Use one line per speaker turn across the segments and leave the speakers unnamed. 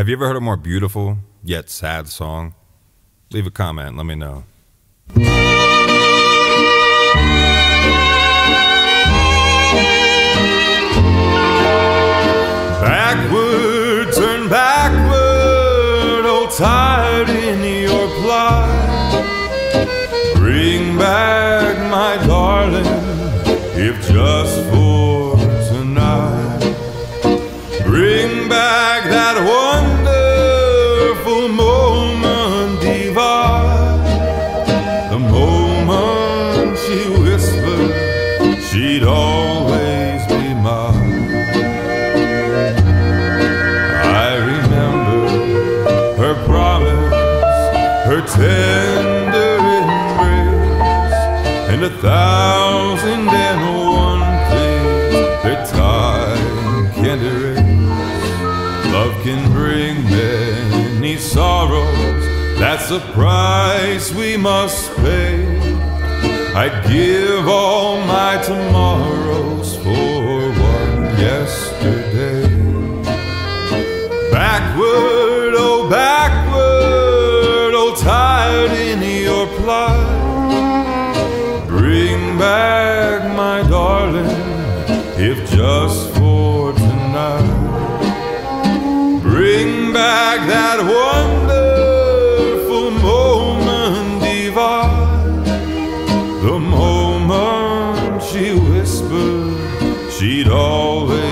Have you ever heard a more beautiful yet sad song? Leave a comment. Let me know. Backward, turn backward, hold tight in your plight. Bring back her tender embrace, and a thousand and one things that time can't erase. Love can bring many sorrows, that's the price we must pay. I'd give all my tomorrows for one yesterday. Backward, Bring back my darling, if just for tonight. Bring back that wonderful moment divine. The moment she whispered she'd always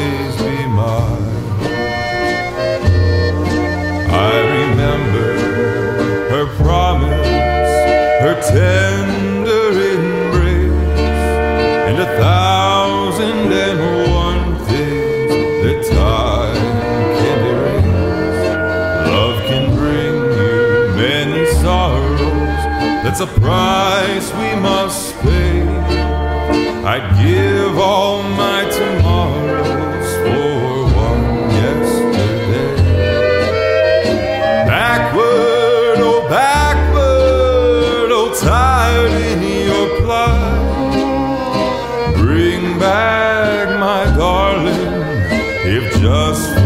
her tender embrace, and a thousand and one things that time can erase. Love can bring you many sorrows, that's a price we must pay. I'd give all my back, my darling, if just